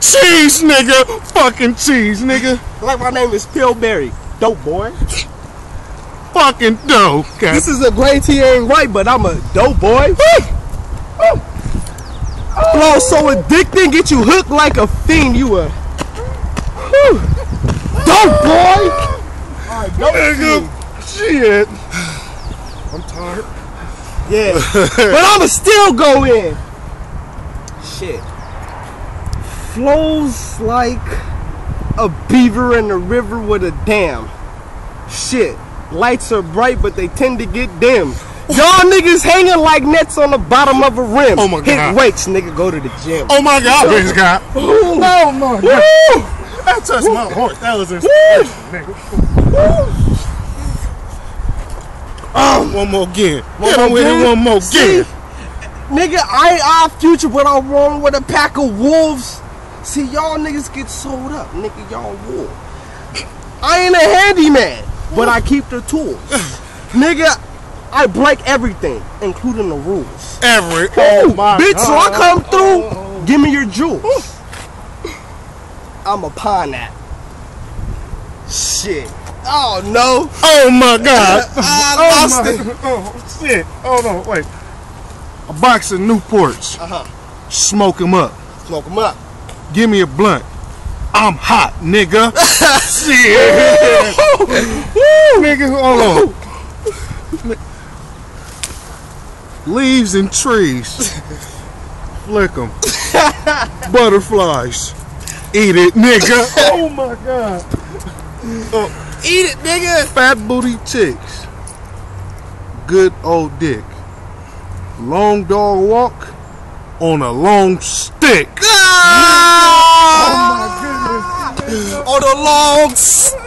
Cheese, nigga. Fucking cheese, nigga. Like my name is Pillberry. Dope boy. Fucking dope. Okay. This is a great tea ain't right, but I'm a dope boy. Flow so addicting, get you hooked like a fiend. You a Whew. dope boy. Alright, dope Nigga. tea. Shit. I'm tired. Yeah, but I'ma still go in. Shit. Flows like a beaver in the river with a dam. Shit. Lights are bright, but they tend to get dim. Y'all niggas hanging like nets on the bottom of a rim. Oh my God. Hit weights, nigga, go to the gym. Oh my god, bitch God. Oh my god. That touched my horse. That was inspiration, nigga. Oh, one more again. Hit him with it one more See? Nigga, I ain't our future, but I'm wrong with a pack of wolves. See, y'all niggas get sold up. Nigga, y'all wolf. I ain't a handyman, but I keep the tools. Nigga, I break everything, including the rules. Every. Oh my bitch, so I come through, give me your jewels. I'm a pawn that. Shit. Oh no. Oh my god. I lost oh, it. oh shit. Hold on, wait. A box of Newports. Uh-huh. Smoke them up. Smoke 'em up. Give me a blunt. I'm hot, nigga. Shit. nigga, hold on. Leaves and trees. Flick them. Butterflies. Eat it, nigga. Oh my god. Oh. Eat it, nigga. Fat booty chicks. Good old dick. Long dog walk on a long stick. Oh On a long stick.